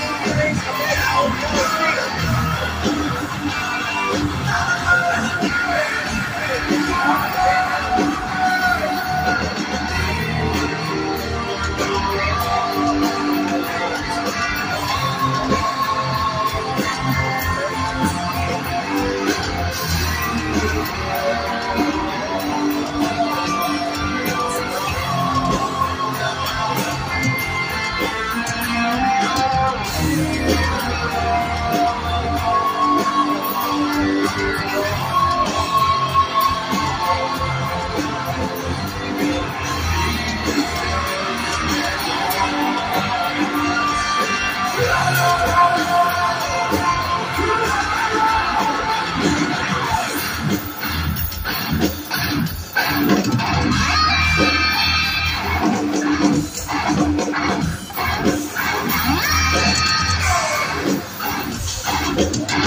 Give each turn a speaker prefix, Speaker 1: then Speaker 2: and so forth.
Speaker 1: Thank you. đừng tham